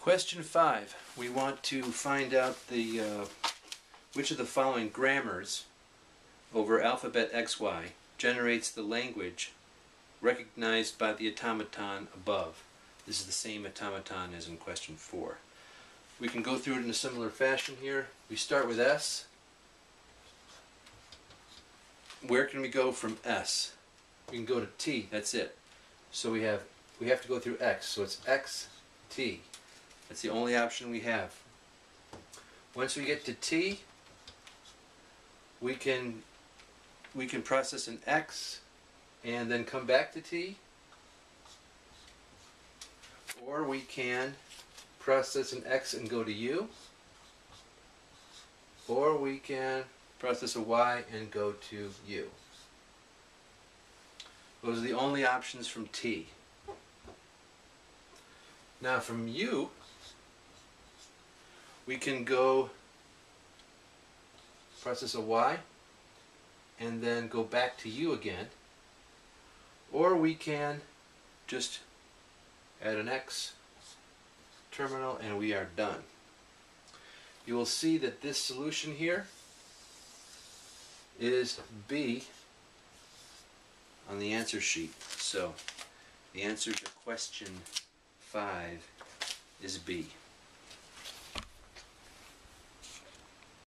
Question five, we want to find out the, uh, which of the following grammars over alphabet XY generates the language recognized by the automaton above. This is the same automaton as in question four. We can go through it in a similar fashion here. We start with S. Where can we go from S? We can go to T, that's it. So we have, we have to go through X, so it's X, T. That's the only option we have. Once we get to T, we can we can process an X and then come back to T. Or we can process an X and go to U. Or we can process a Y and go to U. Those are the only options from T. Now from U, we can go process a Y and then go back to U again. Or we can just add an X terminal and we are done. You will see that this solution here is B on the answer sheet. So the answer to question 5 is B.